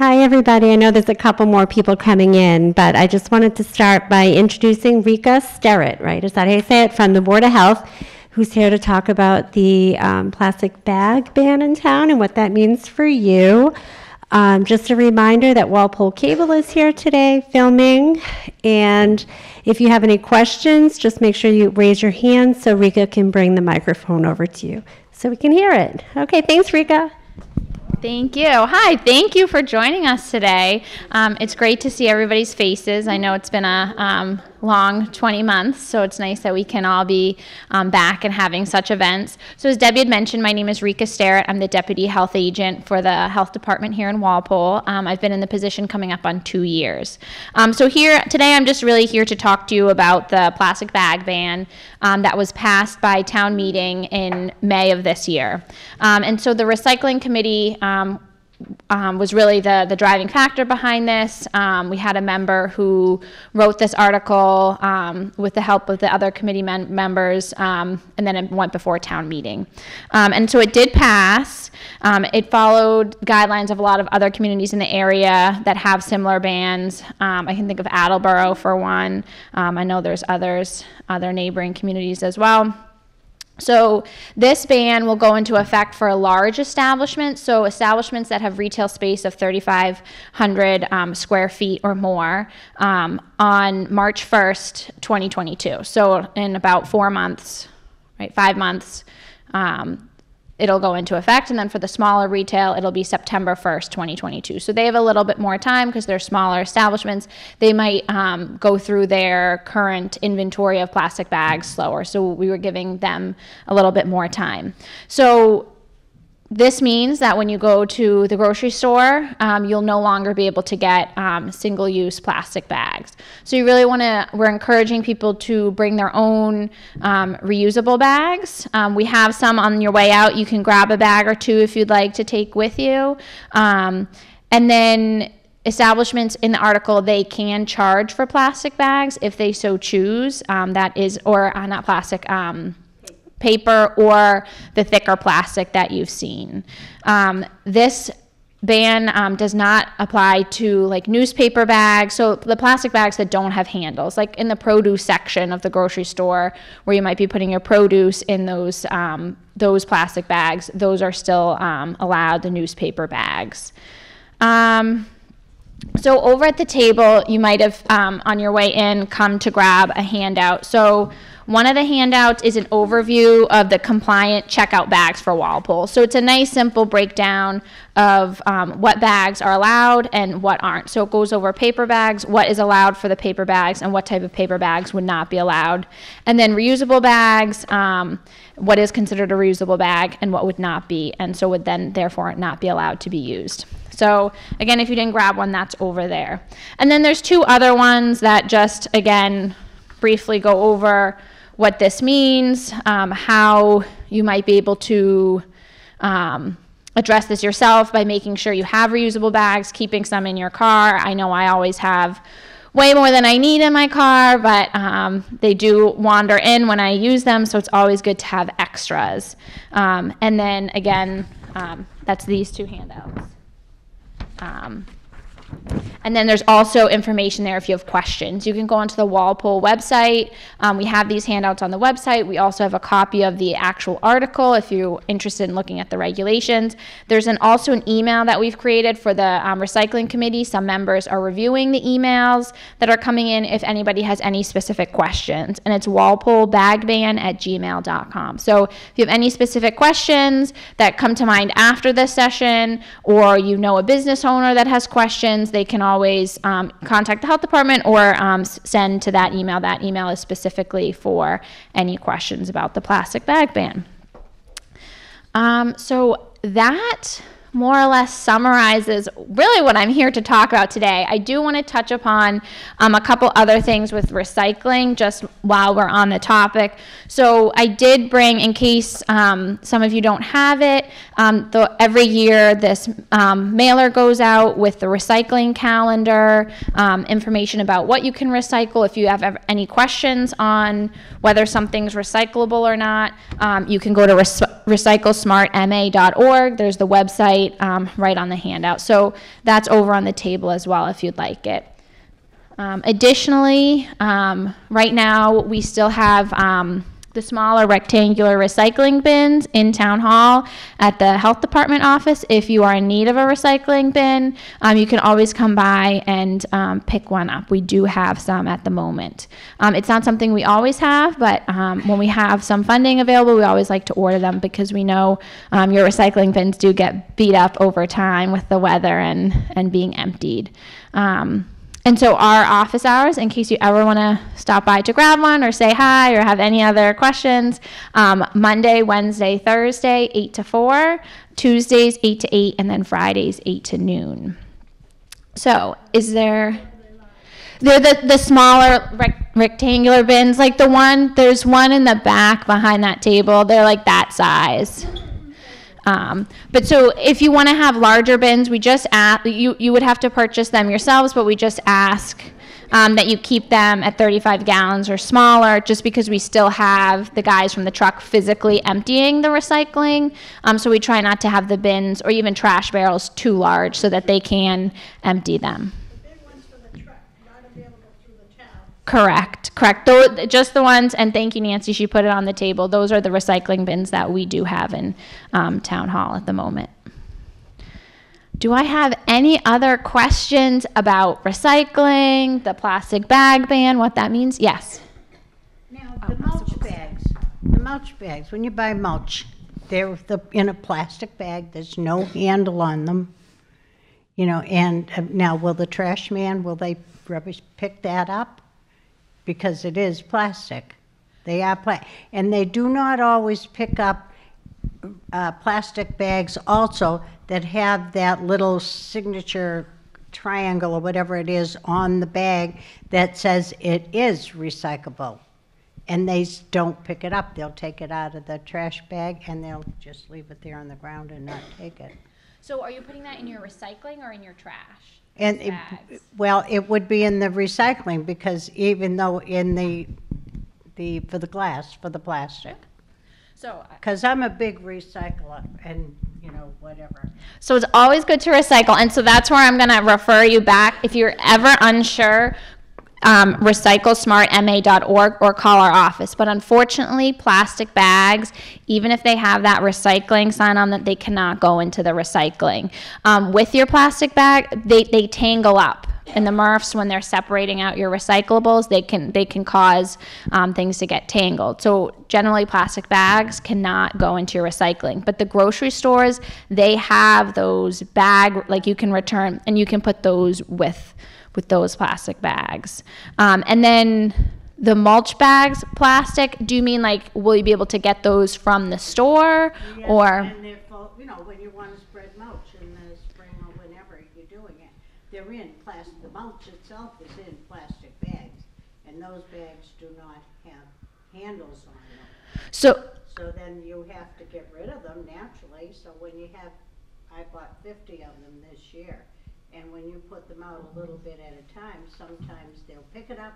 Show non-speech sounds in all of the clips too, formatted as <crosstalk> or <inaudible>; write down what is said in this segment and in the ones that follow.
Hi, everybody. I know there's a couple more people coming in, but I just wanted to start by introducing Rika Sterrett, right? Is that how you say it? From the Board of Health, who's here to talk about the um, plastic bag ban in town and what that means for you. Um, just a reminder that Walpole Cable is here today filming. And if you have any questions, just make sure you raise your hand so Rika can bring the microphone over to you so we can hear it. Okay, thanks, Rika. Thank you. Hi, thank you for joining us today. Um, it's great to see everybody's faces. I know it's been a um, long 20 months, so it's nice that we can all be um, back and having such events. So, as Debbie had mentioned, my name is Rika Sterrett. I'm the Deputy Health Agent for the Health Department here in Walpole. Um, I've been in the position coming up on two years. Um, so, here today, I'm just really here to talk to you about the plastic bag ban um, that was passed by town meeting in May of this year. Um, and so, the Recycling Committee um, was really the, the driving factor behind this. Um, we had a member who wrote this article um, with the help of the other committee members, um, and then it went before town meeting. Um, and so it did pass. Um, it followed guidelines of a lot of other communities in the area that have similar bans. I can think of Attleboro for one. I know there's others, other neighboring communities as well. So this ban will go into effect for a large establishment, so establishments that have retail space of 3,500 um, square feet or more um, on March 1st, 2022. So in about four months, right, five months, um, it'll go into effect. And then for the smaller retail, it'll be September 1st, 2022. So they have a little bit more time because they're smaller establishments. They might um, go through their current inventory of plastic bags slower. So we were giving them a little bit more time. So this means that when you go to the grocery store, um, you'll no longer be able to get um, single use plastic bags. So, you really want to, we're encouraging people to bring their own um, reusable bags. Um, we have some on your way out. You can grab a bag or two if you'd like to take with you. Um, and then establishments in the article they can charge for plastic bags if they so choose um, that is or uh, not plastic paper or the thicker plastic that you've seen. Um, this ban um, does not apply to like newspaper bags. So the plastic bags that don't have handles like in the produce section of the grocery store where you might be putting your produce in those um, those plastic bags those are still um, allowed the newspaper bags. Um, so over at the table you might have um, on your way in come to grab a handout. So one of the handouts is an overview of the compliant checkout bags for Walpole. So it's a nice, simple breakdown of um, what bags are allowed and what aren't. So it goes over paper bags, what is allowed for the paper bags, and what type of paper bags would not be allowed. And then reusable bags, um, what is considered a reusable bag and what would not be, and so would then therefore not be allowed to be used. So again, if you didn't grab one, that's over there. And then there's two other ones that just, again, briefly go over what this means, um, how you might be able to um, address this yourself by making sure you have reusable bags, keeping some in your car. I know I always have way more than I need in my car, but um, they do wander in when I use them, so it's always good to have extras. Um, and then again, um, that's these two handouts. And then there's also information there if you have questions. You can go onto the Walpole website. Um, we have these handouts on the website. We also have a copy of the actual article if you're interested in looking at the regulations. There's an, also an email that we've created for the um, recycling committee. Some members are reviewing the emails that are coming in if anybody has any specific questions. And it's walpolebagban at gmail.com. So if you have any specific questions that come to mind after this session, or you know a business owner that has questions, questions, they can always um, contact the health department or um, send to that email. That email is specifically for any questions about the plastic bag ban. Um, so that more or less summarizes really what I'm here to talk about today. I do want to touch upon um, a couple other things with recycling just while we're on the topic. So I did bring, in case um, some of you don't have it, um, the, every year this um, mailer goes out with the recycling calendar, um, information about what you can recycle. If you have any questions on whether something's recyclable or not, um, you can go to recyclesmartma.org. There's the website website, um, right on the handout. So that's over on the table as well if you'd like it. Um, additionally, um, right now we still have um, the smaller rectangular recycling bins in town hall at the health department office. If you are in need of a recycling bin, um, you can always come by and um, pick one up. We do have some at the moment. Um, it's not something we always have, but um, when we have some funding available, we always like to order them because we know um, your recycling bins do get beat up over time with the weather and, and being emptied. Um, and so our office hours, in case you ever want to stop by to grab one or say hi or have any other questions, um, Monday, Wednesday, Thursday, 8 to 4, Tuesdays, 8 to 8, and then Fridays, 8 to noon. So is there... They're the, the smaller rec- rectangular bins, like the one, there's one in the back behind that table. They're like that size. Um, but so if you want to have larger bins, we just ask, you, you would have to purchase them yourselves, but we just ask um, that you keep them at 35 gallons or smaller just because we still have the guys from the truck physically emptying the recycling. Um, so we try not to have the bins or even trash barrels too large so that they can empty them. big ones for the truck, not available through the town. Correct, correct. Just the ones, and thank you, Nancy, she put it on the table. Those are the recycling bins that we do have in um, Town Hall at the moment. Do I have any other questions about recycling, the plastic bag ban, what that means? Yes. Now, the mulch bags, the mulch bags, when you buy mulch, they're the, in a plastic bag, there's no handle on them. You know, and uh, now, will the trash man, will they rubbish pick that up? Because it is plastic. They are pla, and they do not always pick up uh, plastic bags also that have that little signature triangle or whatever it is on the bag that says it is recyclable. And they don't pick it up. They'll take it out of the trash bag and they'll just leave it there on the ground and not take it. So are you putting that in your recycling or in your trash? And, it- Bags. well, it would be in the recycling because even though in the, the, for the glass, for the plastic. So Because I'm a big recycler and, you know, whatever. So it's always good to recycle. And so that's where I'm going to refer you back. If you're ever unsure, um, recyclesmartma.org or call our office. But unfortunately, plastic bags, even if they have that recycling sign on that, they cannot go into the recycling. Um, with your plastic bag, they, they tangle up. And the MRFs, when they're separating out your recyclables, they can they can cause um, things to get tangled. So generally, plastic bags cannot go into your recycling. But the grocery stores, they have those bag like you can return and you can put those with with those plastic bags. Um, and then the mulch bags, plastic. Do you mean like will you be able to get those from the store or? And they're full, you know, when you want to spread mulch in the spring or whenever you're doing it, they're in plastic, the mulch itself is in plastic bags. And those bags do not have handles on them. So So then you have to get rid of them naturally, so when you have, I bought fifty of them this year. And when you put them out a little bit at a time, sometimes they'll pick it up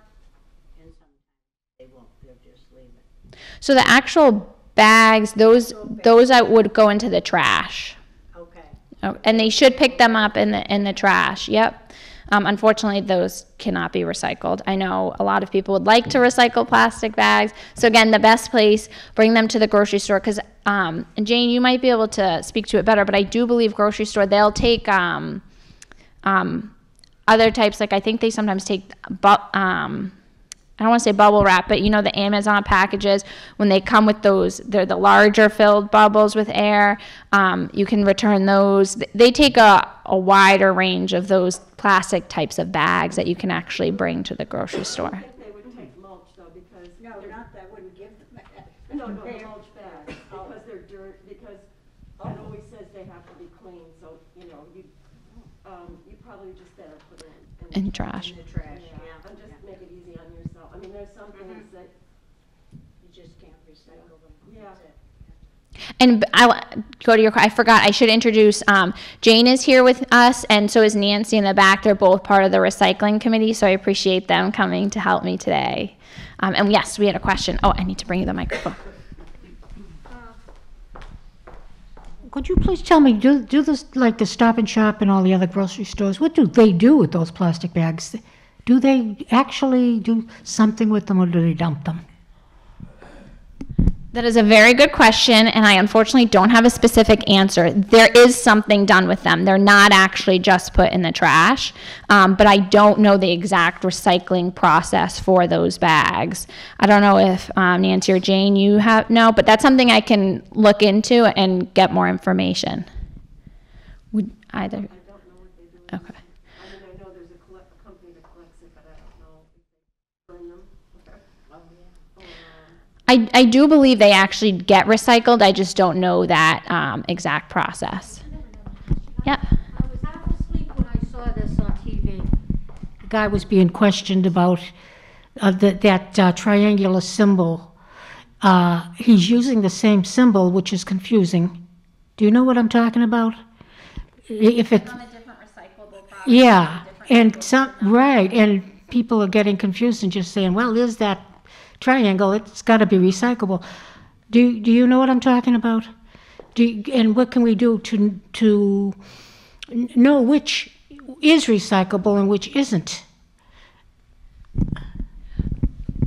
and sometimes they won't, they'll just leave it. So the actual bags, those those I would go into the trash, Okay. oh, and they should pick them up in the in the trash. Yep. Um, unfortunately, those cannot be recycled. I know a lot of people would like to recycle plastic bags. So again, the best place, bring them to the grocery store because, um, and Jane, you might be able to speak to it better, but I do believe grocery store they'll take um, um, other types. Like I think they sometimes take, bu- um, I don't want to say bubble wrap, but you know the Amazon packages when they come with those, they're the larger filled bubbles with air. Um, you can return those. They take a, a wider range of those plastic types of bags that you can actually bring to the grocery store. think they would take mulch though, because. No, not that, wouldn't give them that. No, no, the mulch bags, because they're dirt, because it always says they have to be clean, so, you know, you, um, you probably just better put it in. In trash. In the trash, Yeah, yeah. and just make it easy on yourself. I mean, there's some things that you just can't recycle them. Yeah. And b- I wa- go to your. I forgot. I should introduce. Um, Jane is here with us, and so is Nancy in the back. They're both part of the recycling committee, so I appreciate them coming to help me today. Um, and yes, we had a question. Oh, I need to bring you the microphone. Could you please tell me, do, do this, like the Stop and Shop and all the other grocery stores, what do they do with those plastic bags? Do they actually do something with them or do they dump them? That is a very good question, and I unfortunately don't have a specific answer. There is something done with them. They're not actually just put in the trash, um, but I don't know the exact recycling process for those bags. I don't know if um, Nancy or Jane, you have no, but that's something I can look into and get more information. Would either? I don't know what they do. Okay. I mean, I know there's a collect, a company that collects it, but I don't know if they burn them. Oh, yeah. I, I do believe they actually get recycled. I just don't know that um, exact process. Yep. I was half asleep when I saw this on TV. The guy was being questioned about uh, that, that uh, triangular symbol. Uh, he's using the same symbol, which is confusing. Do you know what I'm talking about? If it, On a different recyclable product. yeah, and some, right, and people are getting confused and just saying, well, is that triangle, it's got to be recyclable. Do, do you know what I'm talking about? Do, you- and what can we do to, to know which is recyclable and which isn't?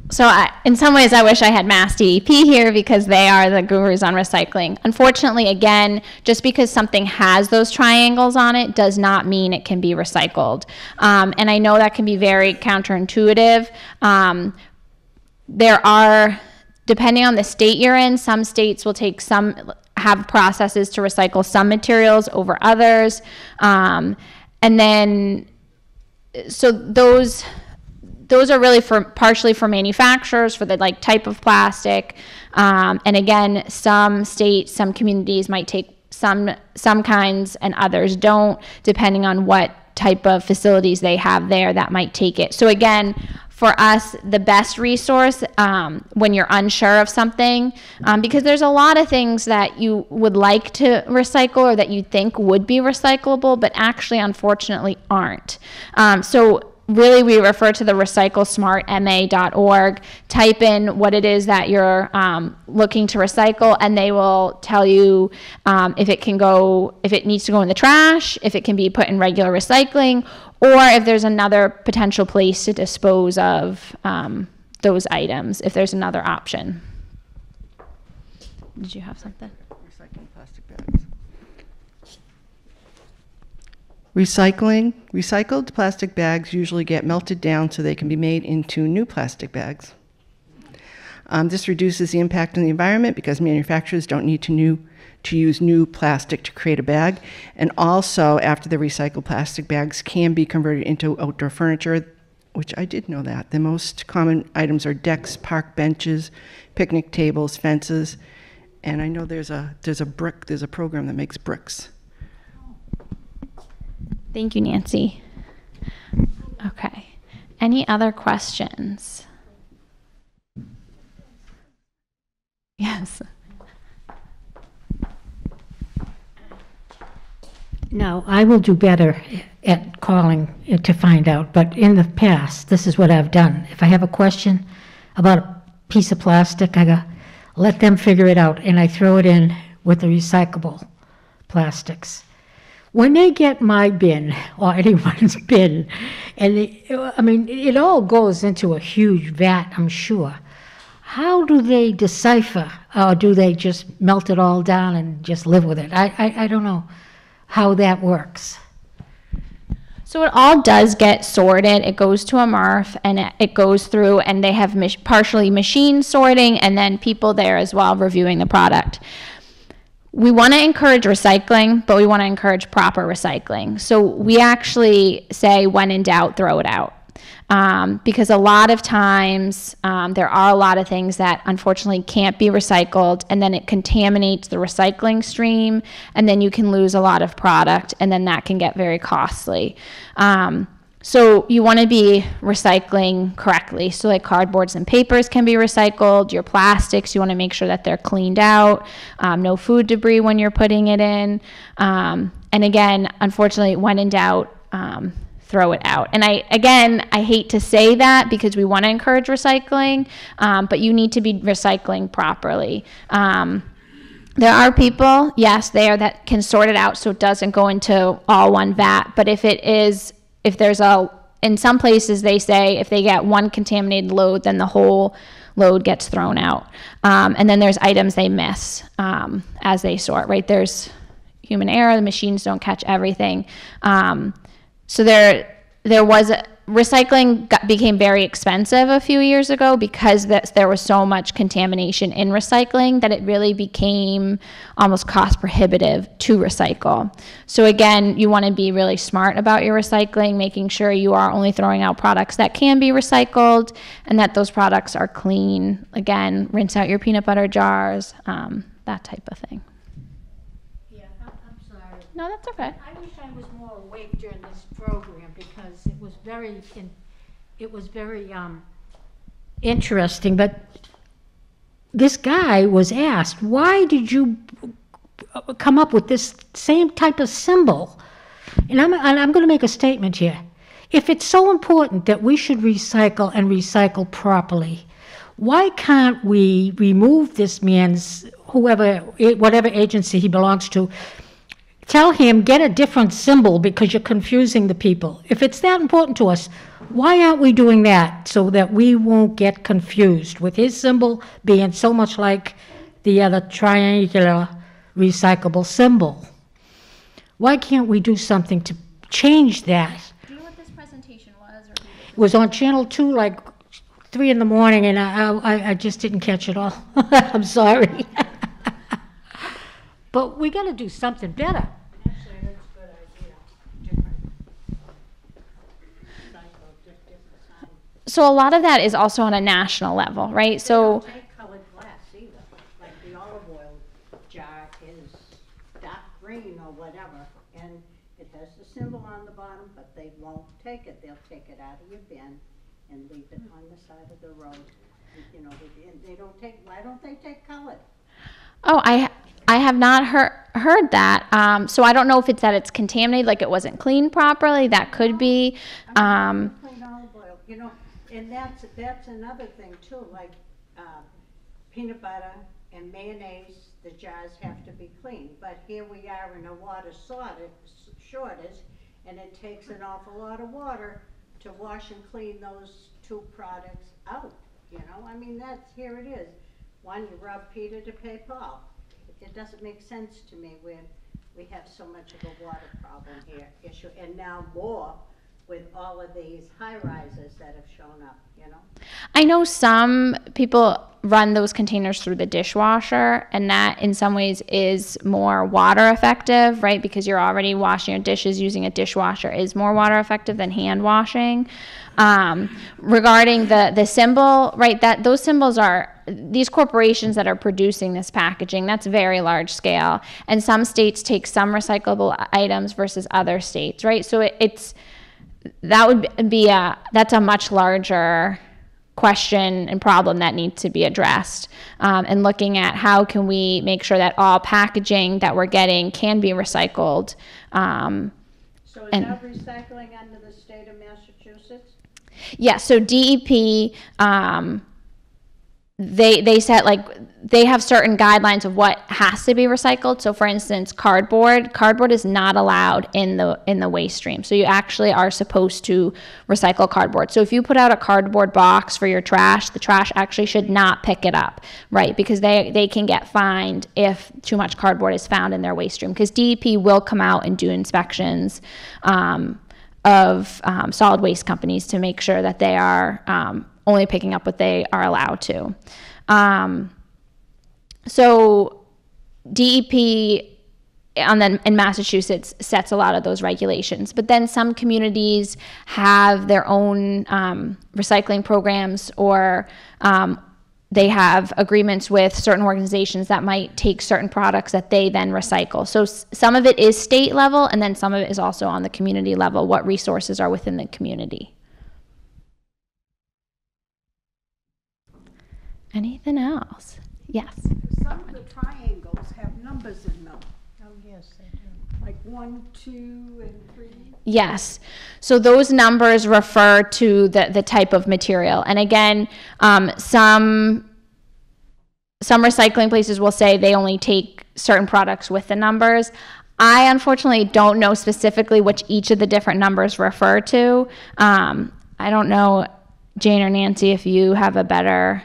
So, I, in some ways, I wish I had Mass DEP here because they are the gurus on recycling. Unfortunately, again, just because something has those triangles on it does not mean it can be recycled. Um, and I know that can be very counterintuitive. Um, there are, depending on the state you're in, some states will take some, have processes to recycle some materials over others. Um, and then, so those, those are really for partially for manufacturers for the like type of plastic um, and again some states some communities might take some some kinds and others don't depending on what type of facilities they have there that might take it so again for us the best resource um, when you're unsure of something um, because there's a lot of things that you would like to recycle or that you think would be recyclable but actually unfortunately aren't. Um, so really we refer to the recyclesmartma.org type in what it is that you're um, looking to recycle and they will tell you um, if it can go if it needs to go in the trash if it can be put in regular recycling or if there's another potential place to dispose of um, those items if there's another option did you have something Recycling plastic bags. Recycling, recycled plastic bags usually get melted down so they can be made into new plastic bags. Um, this reduces the impact on the environment because manufacturers don't need to new to use new plastic to create a bag. And also, after the recycled plastic bags can be converted into outdoor furniture, which I did know that. The most common items are decks, park benches, picnic tables, fences, and I know there's a there's a brick there's a program that makes bricks. Thank you, Nancy. Okay. Any other questions? Yes. Now, I will do better at calling to find out, but in the past, this is what I've done. If I have a question about a piece of plastic, I go, let them figure it out, and I throw it in with the recyclable plastics. When they get my bin, <laughs> or anyone's bin, and they, I mean, it all goes into a huge vat, I'm sure. How do they decipher, or do they just melt it all down and just live with it? I, I, I don't know how that works. So it all does get sorted. It goes to a MRF and it, goes through, and they have mach- partially machine sorting and then people there as well reviewing the product. We want to encourage recycling, but we want to encourage proper recycling. So we actually say, when in doubt, throw it out. Um, because a lot of times um, there are a lot of things that unfortunately can't be recycled, and then it contaminates the recycling stream, and then you can lose a lot of product, and then that can get very costly. Um, so you want to be recycling correctly. So like cardboards and papers can be recycled. Your plastics, you want to make sure that they're cleaned out. Um, no food debris when you're putting it in. Um, and again, unfortunately, when in doubt, um, throw it out. And I, again, I hate to say that because we want to encourage recycling, um, but you need to be recycling properly. Um, There are people, yes, there that can sort it out so it doesn't go into all one vat. But if it is, if there's a, in some places they say if they get one contaminated load, then the whole load gets thrown out. Um, and then there's items they miss um, as they sort, right? There's human error, the machines don't catch everything. Um, so there, there was a, recycling got, became very expensive a few years ago because that, there was so much contamination in recycling that it really became almost cost prohibitive to recycle. So again, you want to be really smart about your recycling, making sure you are only throwing out products that can be recycled and that those products are clean. Again, rinse out your peanut butter jars, um, that type of thing. Yeah, I'm I'm sorry. No, that's okay. I wish I was more awake during this program because it was very, in- it was very um, interesting, but this guy was asked, why did you come up with this same type of symbol? And I'm, and I'm going to make a statement here. If it's so important that we should recycle and recycle properly, why can't we remove this man's, whoever, whatever agency he belongs to, tell him, get a different symbol because you're confusing the people. If it's that important to us, why aren't we doing that so that we won't get confused with his symbol being so much like the other triangular recyclable symbol? Why can't we do something to change that? Do you know what this presentation was? Or It was on Channel 2 like 3 in the morning and I, I, I just didn't catch it all. <laughs> I'm sorry. <laughs> But we got to do something better. Actually, that's a good idea, different. Cycle, just different sign. So a lot of that is also on a national level, right? So Don't take colored glass either, like the olive oil jar is dark green or whatever, and it has the symbol on the bottom, but they won't take it, they'll take it out of your bin and leave it on the side of the road, you know, and they don't take, why don't they take colored? Oh, I I have not heard heard that. Um, so I don't know if it's that it's contaminated, like it wasn't cleaned properly. That could be. Um, Plain olive oil, you know, and that's, that's another thing too, like, uh, peanut butter and mayonnaise, the jars have to be clean. But here we are in a water shortage, and it takes an awful lot of water to wash and clean those two products out, you know? I mean, that's, here it is. One, you rob Peter to pay Paul. It doesn't make sense to me when we have so much of a water problem here, issue, and now more with all of these high rises that have shown up, you know? I know some people run those containers through the dishwasher, and that in some ways is more water effective, right? Because you're already washing your dishes using a dishwasher is more water effective than hand washing. Um, regarding the the symbol, right? That those symbols are these corporations that are producing this packaging. That's very large scale, and some states take some recyclable items versus other states, right? So it, it's that would be a that's a much larger question and problem that needs to be addressed um, and looking at how can we make sure that all packaging that we're getting can be recycled um, So is And- that recycling under the state of Massachusetts? yeah so dep um, they they set like they have certain guidelines of what has to be recycled. So for instance cardboard cardboard is not allowed in the in the waste stream. So you actually are supposed to recycle cardboard. So if you put out a cardboard box for your trash the trash actually should not pick it up right? Because they they can get fined if too much cardboard is found in their waste stream. Because dep will come out and do inspections um, of um, solid waste companies to make sure that they are um, only picking up what they are allowed to. Um, so DEP on the, in Massachusetts sets a lot of those regulations, but then some communities have their own um, recycling programs or um, they have agreements with certain organizations that might take certain products that they then recycle. So some of it is state level, and then some of it is also on the community level. What resources are within the community? Anything else? Yes. Some of the triangles have numbers in them, Oh, yes, they do. like one, two, and three. Yes. So those numbers refer to the, the type of material. And again, um, some some recycling places will say they only take certain products with the numbers. I unfortunately don't know specifically which each of the different numbers refer to. Um, I don't know, Jane or Nancy, if you have a better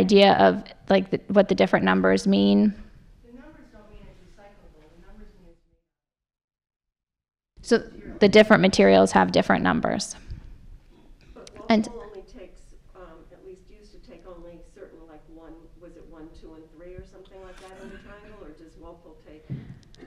idea of like the, what the different numbers mean. So the different materials have different numbers. But And- only takes, um, at least used to take only certain, like one, was it one, two, and three or something like that in the triangle? Or does Walpole take,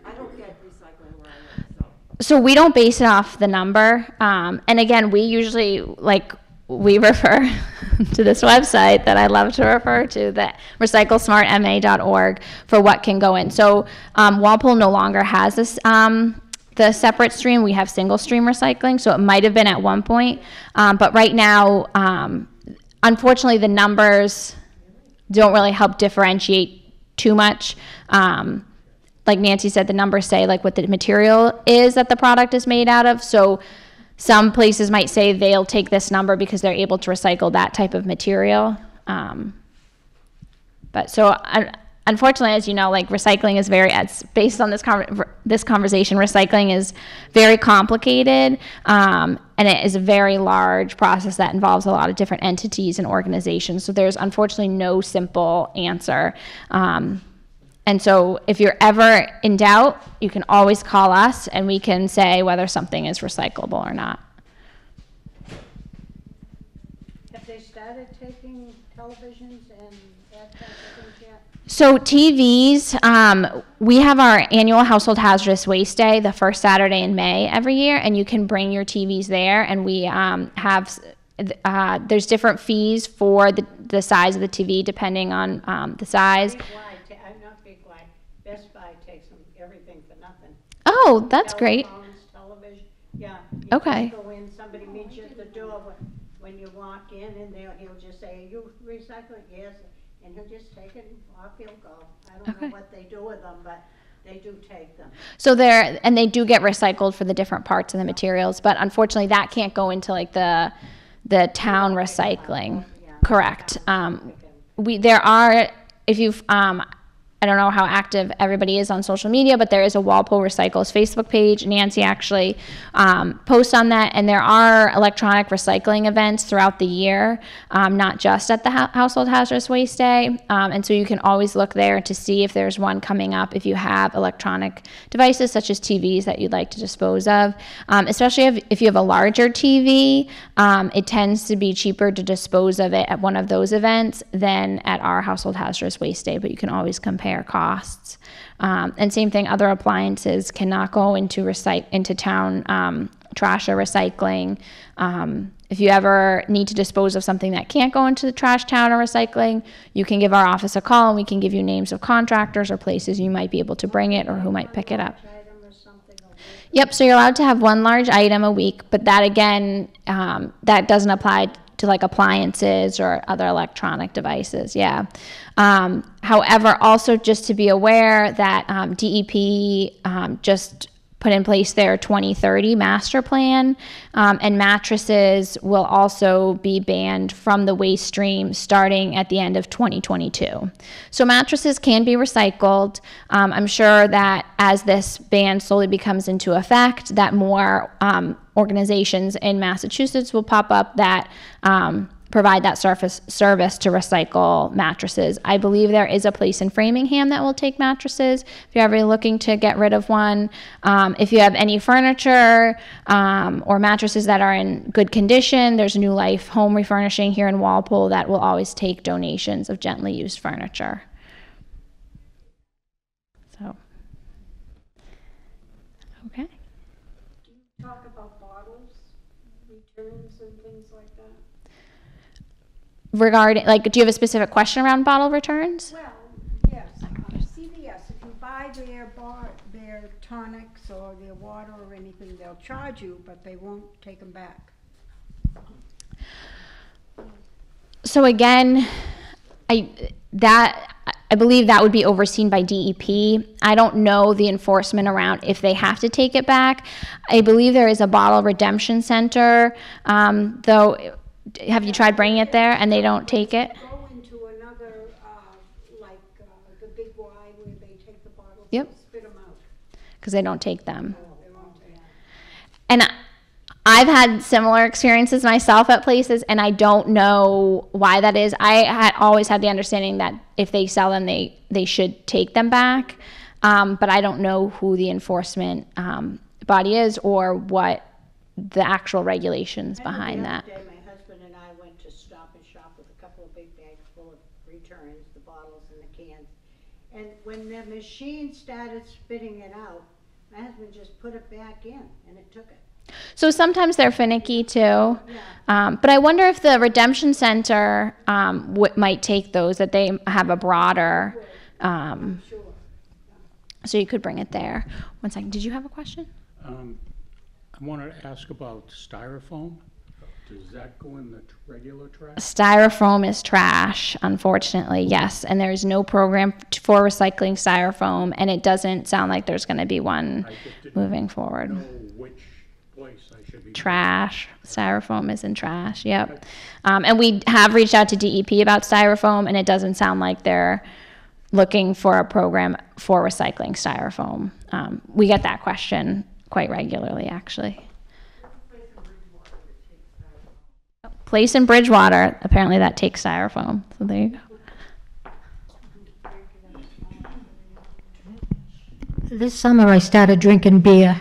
I don't get recycling where I live, so. So we don't base it off the number. Um, and again, we usually like we <laughs> refer <laughs> to this website that I love to refer to, that recyclesmartma.org for what can go in. So um, Walpole no longer has this um, the separate stream. We have single stream recycling, so it might have been at one point, um, but right now, um, unfortunately, the numbers don't really help differentiate too much. Um, like Nancy said, the numbers say like what the material is that the product is made out of. So some places might say they'll take this number because they're able to recycle that type of material. Um, but so un- unfortunately, as you know, like recycling is very, based on this con- this conversation, recycling is very complicated, um, and it is a very large process that involves a lot of different entities and organizations. So there's unfortunately no simple answer. Um, and so if you're ever in doubt, you can always call us and we can say whether something is recyclable or not. Have they started taking televisions and that type of things yet? So TVs, um, we have our annual Household Hazardous Waste Day the first Saturday in May every year, and you can bring your TVs there. And we um, have uh, there's different fees for the the size of the TV depending on um, the size. Big wide, ta- I'm not big wide, Best Buy takes them, everything for nothing. Oh, that's great. Telephones, television, yeah. you Okay. Go in, somebody meets you at the door when, when you walk in, and they'll, he'll just say, you recycle? Yes, and he'll just take it and off he'll go. I don't Okay. know what they do with them, but they do take them. So they're and they do get recycled for the different parts of the materials, but unfortunately that can't go into like the the town recycling. Correct. Um, we there are if you've um, I don't know how active everybody is on social media, but there is a Walpole Recycles Facebook page. Nancy actually um, posts on that, and there are electronic recycling events throughout the year, um, not just at the Hou- Household Hazardous Waste Day. Um, and so you can always look there to see if there's one coming up if you have electronic devices such as TVs that you'd like to dispose of. Um, especially if, if you have a larger TV, um, it tends to be cheaper to dispose of it at one of those events than at our Household Hazardous Waste Day, but you can always compare costs. Um, and same thing, other appliances cannot go into recyc- into town um, trash or recycling. Um, if you ever need to dispose of something that can't go into the trash town or recycling, you can give our office a call and we can give you names of contractors or places you might be able to bring it or who might pick it up. Yep, so you're allowed to have one large item a week, but that again, um, that doesn't apply to like appliances or other electronic devices, yeah. Um, however, also just to be aware that um, DEP um, just put in place their 2030 master plan, um, and mattresses will also be banned from the waste stream starting at the end of 2022. So mattresses can be recycled. Um, I'm sure that as this ban slowly becomes into effect, that more um, organizations in Massachusetts will pop up that um, provide that surface service to recycle mattresses. I believe there is a place in Framingham that will take mattresses. If you're ever looking to get rid of one, um, if you have any furniture um, or mattresses that are in good condition, there's New Life Home Refurnishing here in Walpole that will always take donations of gently used furniture. So, okay. Talk about bottles, returns and things like that. Regarding, like, do you have a specific question around bottle returns? Well, yes, um, CVS, if you buy their bar, their tonics or their water or anything, they'll charge you, but they won't take them back. So again, I that I believe that would be overseen by DEP. I don't know the enforcement around if they have to take it back. I believe there is a bottle redemption center, um, though. Have you tried bringing it there and they don't take it? Go into another, uh, like, uh, the big Y where they take Yep. Spit 'em out. because they don't take them. And I- I've had similar experiences myself at places, and I don't know why that is. I had always had the understanding that if they sell them, they they should take them back, um, but I don't know who the enforcement um, body is or what the actual regulations behind that other day, my husband and I went to Stop and Shop with a couple of big bags full of returns, the bottles and the cans. And when the machine started spitting it out, my husband just put it back in and it took it. So sometimes they're finicky too. Um, but I wonder if the Redemption Center um, w- might take those, that they have a broader. Um, so you could bring it there. One second. Did you have a question? Um, I wanted to ask about styrofoam. Does that go in the regular trash? Styrofoam is trash, unfortunately, yes. And there's no program t- for recycling styrofoam, and it doesn't sound like there's going to be one I just didn't moving forward. know which place I should be. trash. Styrofoam is in trash. Yep. Um, and we have reached out to DEP about styrofoam, and it doesn't sound like they're looking for a program for recycling styrofoam. Um, we get that question quite regularly, actually. Place in Bridgewater, apparently that takes styrofoam. So there you go. This summer, I started drinking beer,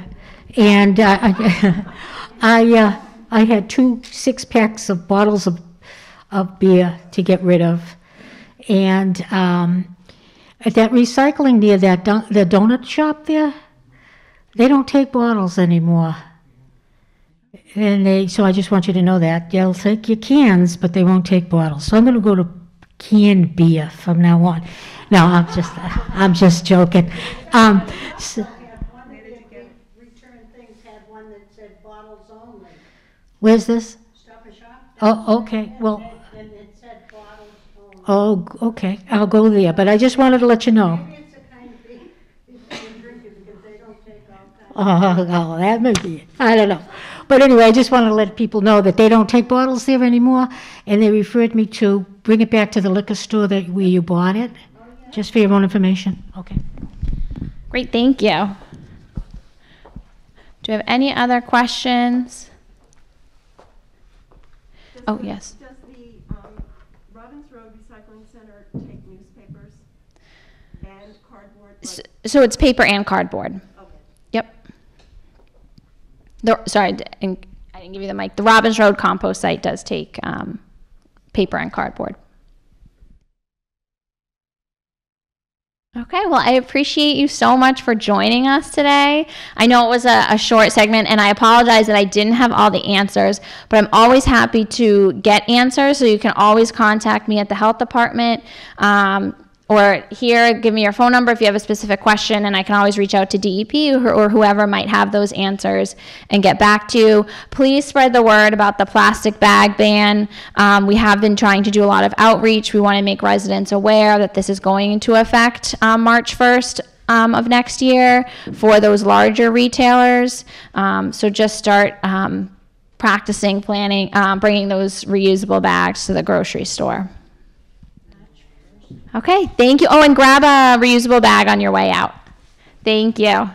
and uh, I, <laughs> I, uh, I had two six packs of bottles of, of beer to get rid of, and um, at that recycling near that don- the donut shop there, they don't take bottles anymore. And they, so I just want you to know that they'll take your cans, but they won't take bottles. So I'm going to go to canned beer from now on. No, I'm just, I'm just joking. Um, so- One of the big return things had one that said bottles only. where's this? Stop and Shop. Oh, okay. Well, And it said bottles oh, okay. I'll go there. But I just wanted to let you know. Maybe it's the kind of beer people can drink it because they don't take all kinds. Oh, oh, that may be. it. I don't know. But anyway, I just want to let people know that they don't take bottles there anymore, and they referred me to bring it back to the liquor store that where you bought it, just for your own information. Okay. Great, thank you. Do you have any other questions? Does Oh, the- yes. Does the um, Robbins Road Recycling Center take newspapers and cardboard? S- like- So it's paper and cardboard. The, sorry, I didn't give you the mic. The Robbins Road compost site does take um, paper and cardboard. Okay, well, I appreciate you so much for joining us today. I know it was a, a short segment, and I apologize that I didn't have all the answers, but I'm always happy to get answers, so you can always contact me at the health department. Um, or here, give me your phone number if you have a specific question, and I can always reach out to DEP or, or whoever might have those answers and get back to you. Please spread the word about the plastic bag ban. Um, we have been trying to do a lot of outreach. We want to make residents aware that this is going into effect um, March 1st. Um, of next year for those larger retailers. Um, so just start um, practicing planning, um, bringing those reusable bags to the grocery store. Okay, thank you. Oh, and grab a reusable bag on your way out. Thank you.